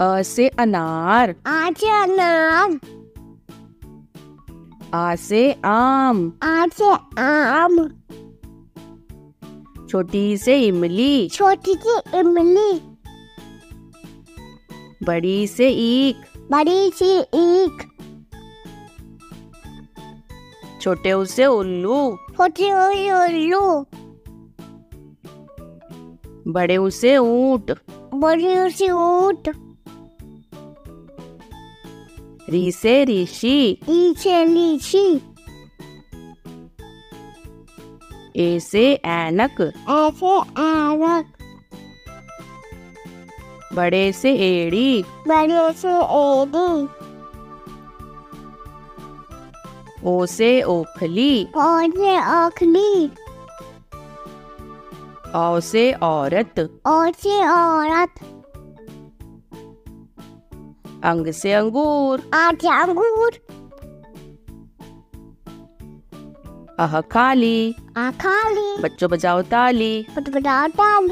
अ से अनार। आज अनार। आ से आम। आज आम। छोटी से इमली। छोटी सी इमली। बड़ी से ईख। बड़ी सी ईख। छोटे उसे उल्लू। छोटे उल्लू। बड़े उसे ऊँट। बड़े सी ऊँट। री से ऋषि नीचे लीची ए से ऐनक। ऐसे ऐनक। बड़े से एड़ी। बड़े से एडी। ओ से ओखली। और से अखली औ से औरत। और से औरत। अंग से अंगूर आठ अंगूर अह खाली आ खाली बच्चों बजाओ ताली बजाओ डाली